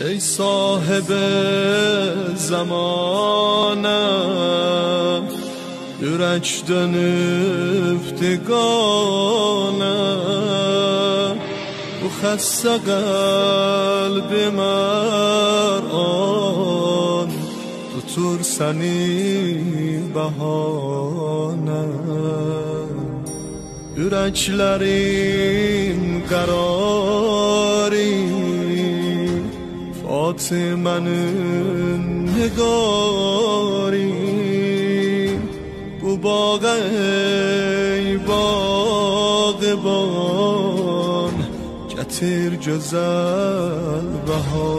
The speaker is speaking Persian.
ای صاحب زمانم درچ دنفتگانم و خست قلب مران تو ترسنی بحانم درچ Fatimənin nigari Bu باغ ای باغبان کتیر جزل بهار.